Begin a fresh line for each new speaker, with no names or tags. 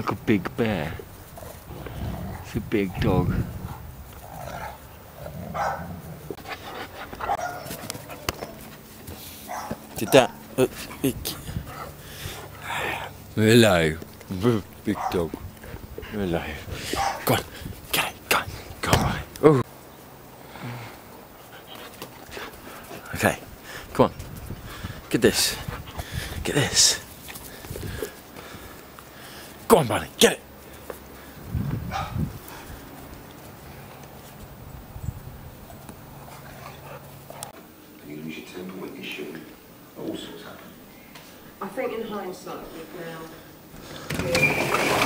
like a big bear. It's a big dog. Did that look big? Hello. B- Big dog. Hello. Go on. Get it. Go on. Go on. Oh. Okay. Come on. Get this. Get this. Go on, buddy. Get it.
You lose your temper when you shouldn't. All sorts happen.
I think in hindsight, we've now